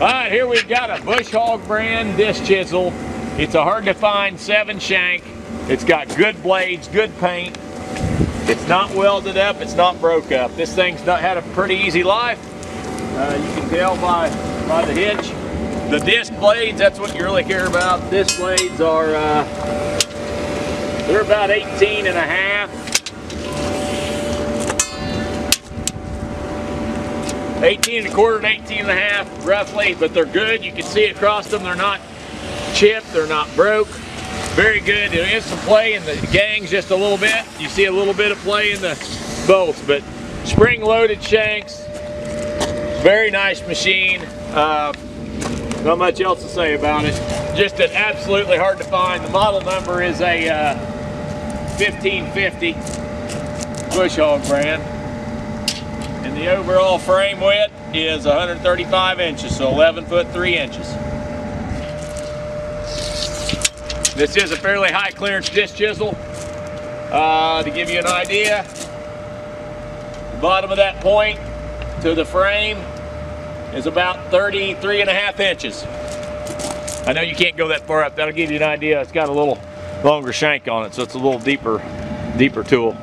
All right, here we've got a Bush Hog brand disc chisel. It's a hard to find seven shank. It's got good blades, good paint. It's not welded up, it's not broke up. This thing's not had a pretty easy life. Uh, you can tell by, by the hitch. The disc blades, that's what you really care about. Disc blades are, uh, they're about 18 and a half. 18 and a quarter to 18 and a half, roughly, but they're good. You can see across them, they're not chipped, they're not broke. Very good. There is some play in the gangs just a little bit. You see a little bit of play in the bolts, but spring-loaded shanks. Very nice machine. Uh, not much else to say about it. Just an absolutely hard to find. The model number is a uh, 1550 Bush Hog brand. The overall frame width is 135 inches, so 11 foot 3 inches. This is a fairly high clearance disc chisel. Uh, to give you an idea, the bottom of that point to the frame is about 33 and a half inches. I know you can't go that far up. That'll give you an idea. It's got a little longer shank on it, so it's a little deeper, deeper tool.